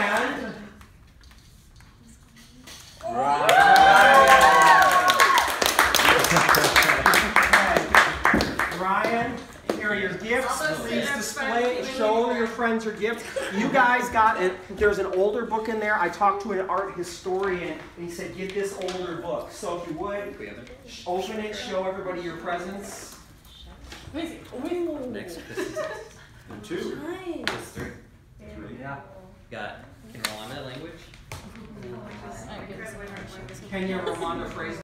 and. Ryan. Here are your gifts. Please display, show your friends your gifts. You guys got it. There's an older book in there. I talked to an art historian, and he said, get this older book. So if you would, open it, show everybody your presents. Next, two. Nice. Three. Yeah. Got in Rwanda language. Kinyarwanda phrase.